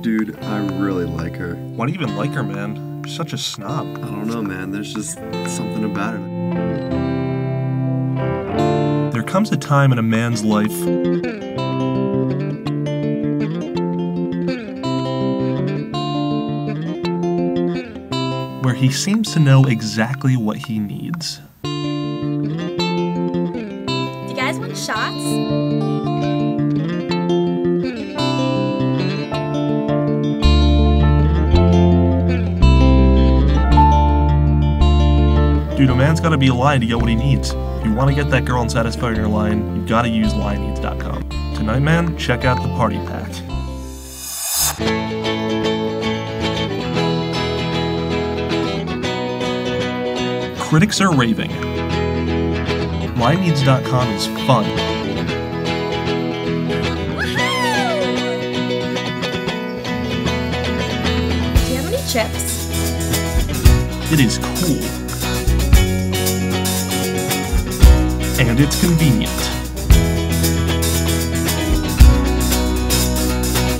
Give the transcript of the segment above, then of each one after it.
Dude, I really like her. Why do you even like her, man? You're such a snob. I don't know, man. There's just something about her. There comes a time in a man's life where he seems to know exactly what he needs. You guys want shots? Dude, a man's gotta be a lion to get what he needs. If you wanna get that girl and satisfy your lion, you've gotta use lionneeds.com. Tonight, man, check out the party pack. Critics are raving. Lionneeds.com is fun. Do you have any chips? It is cool. It's convenient.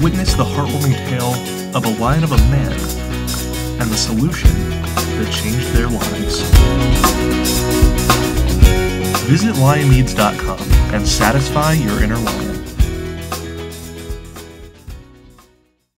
Witness the heartwarming tale of a lion of a man and the solution that changed their lives. Visit lionneeds.com and satisfy your inner lion.